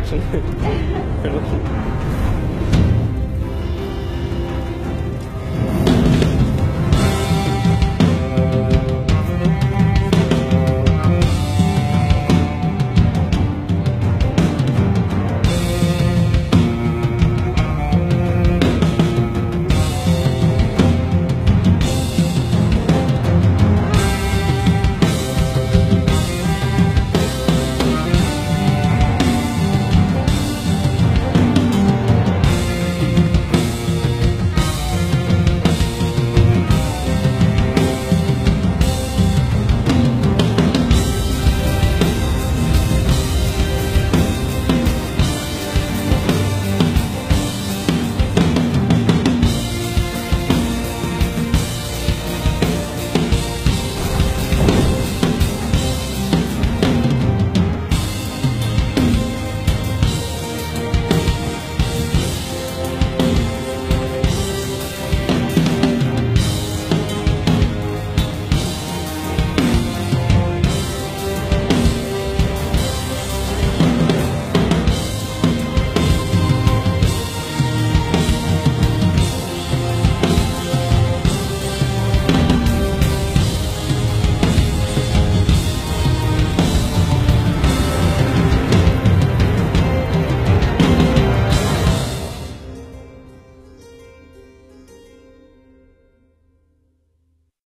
action. Perdón.